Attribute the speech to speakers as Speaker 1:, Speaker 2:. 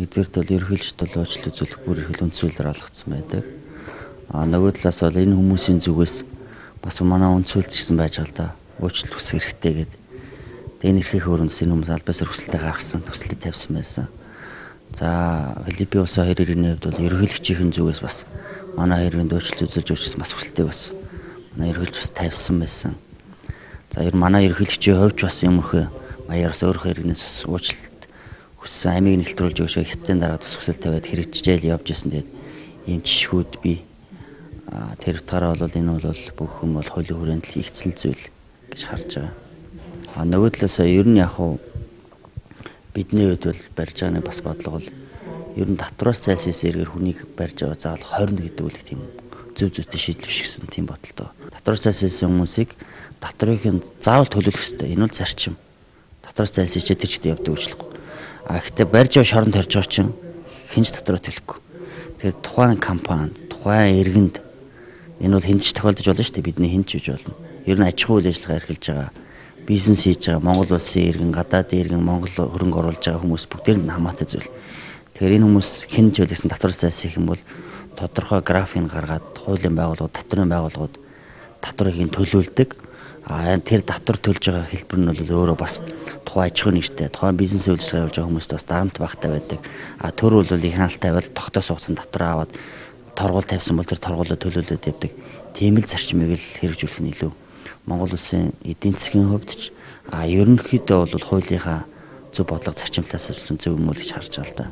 Speaker 1: Нэгдүгээрт бол ерөнхийлөгчд бол уучлал үзүүлэх бүр их үнцүүлэр алгацсан байдаг. А нөгөө талаас бол энэ хүмүүсийн зүгээс бас манай үнцүүлж гисэн байж байгаа да. Уучлал хүсэх хэрэгтэй гэдэг. Тэгээ энэ эрхээ хөрөмс энэ хүмүүс албаас өрсөлдөй гаргасан, төсөлтөд тавьсан байсан. За Филиппин улсын хоёр иргэний хувьд бол ерөнхийлөгчийн зүгээс бас манай хоёрын уучлал үзүүлж өгсөн бас хүсэлтэй бас манай ерөнхийлж бас тавьсан байсан. За ер манай ерөнхийлөгчийн хувьд бас юмрхээ маягаар бас өөрийнхөө иргэнээс бас уучлал хүссэн амийг нэлтрүүлж өгшөө хятадын дараа тус хүсэл тавиад хэрэгжижээл явж исэн тэгээд ийм жишгүүд би тэр утгаараа бол энэ бол бүх юм бол хуулийн хүрээнд л ихцэл зүйл гэж харж байгаа. А нөгөө талаасаа ер нь яг хуу бидний хувьд бол барьж байгаа нэг бас бодлого бол ер нь татвараас зайлсхийсэн эргээр хүнийг барьж байгаа заавал 20 гэдэг үл тийм зөв зөвтэй шийдэл биш гэсэн тийм бодолтой. Татвараас зайлсхийсэн хүмүүсийг татврыг заавал төлөвлөх хэрэгтэй. Энэ бол зарчим. Татвараас зайлсхийчээ тэр чигт явдаг үйлчлэхгүй. А гэхдээ барьж яв шоронд тарж байгаа чинь хинж дотроо төлөхгүй. Тэгэхээр тухайн компанид, тухайн иргэнд энэ бол хинж тохиолдож болно шүү дээ. Бидний хинж гэж болно. Ер нь аж ахуй үйл ажиллагаа эрхэлж байгаа бизнес хийж байгаа Монгол улсын иргэн, гадаад иргэн, Монгол хөрөнгө оруулж байгаа хүмүүс бүгдээр нь хамаатай зүйл. Тэгэхээр энэ хүмүүс хэн ч үлээсэн татвар зайс их юм бол тодорхой график гаргаад хуулийн байгууллагууд, татврын байгууллагууд татврыг төлөвлөдөг А тэр татвар төлж байгаа хэлбэр нь бол өөрөө бас тухайн аж ахуйн нэртэй, тухайн бизнес үйлчлэгээ явуулж байгаа хүмүүст бас дарамт багтай байдаг. А төр бол их хаалттай байвал тогтоо суугцсан татвар аваад торгуул тавьсан бол тэр торгуулаа төлөөлөд явдаг. Тийм л зарчмыг л хэрэгжүүлэх нь илүү Монгол улсын эдийн засгийн хувьд ч а ерөнхийдөө бол хуулийнхаа зөв бодлого зарчим талаас нь зөв юм уу гэж харж байгаа л да.